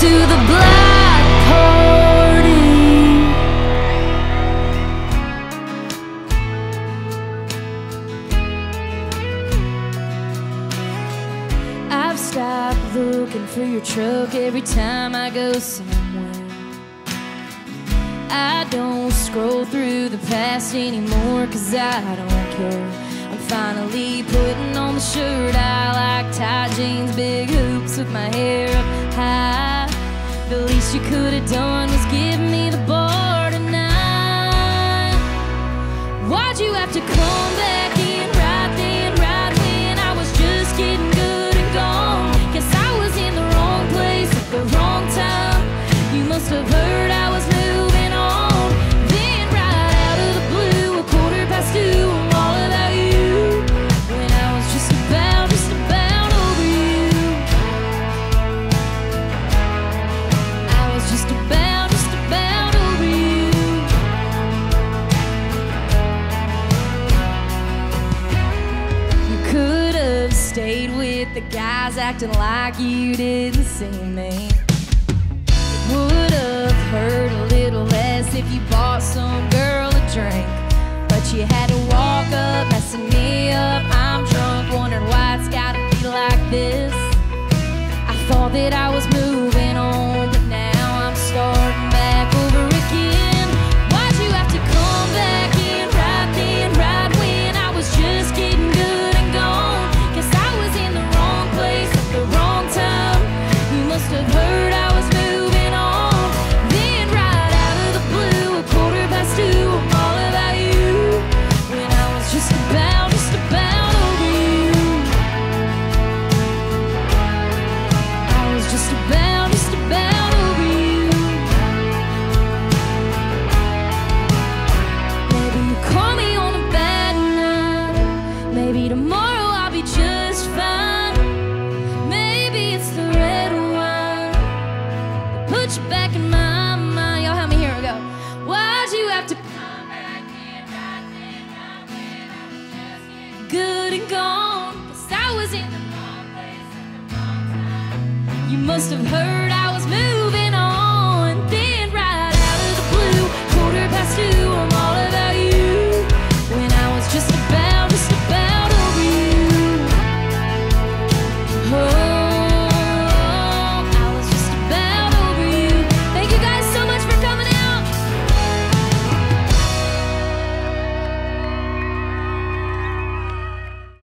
to the Block Party. I've stopped looking for your truck every time I go somewhere. I don't scroll through the past anymore, cause I don't care. I'm finally putting on the shirt I like, tight jeans, big hoops with my hair up you could have done was give me the bar tonight. Why'd you have to come back in right then, right when I was just getting good and gone? Guess I was in the wrong place at the wrong time. You must have heard with the guys acting like you didn't see me. Would have hurt a little less if you bought some girl a drink. But you had just about, just about over you. Maybe you call me on a bad night. Maybe tomorrow I'll be just fine. Maybe it's the red wine that put you back in my You must have heard I was moving.